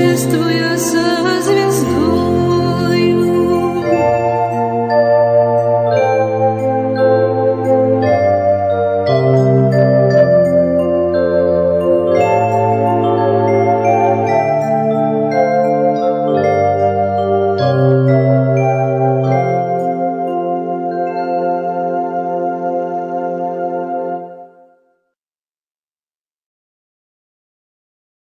jest Twoja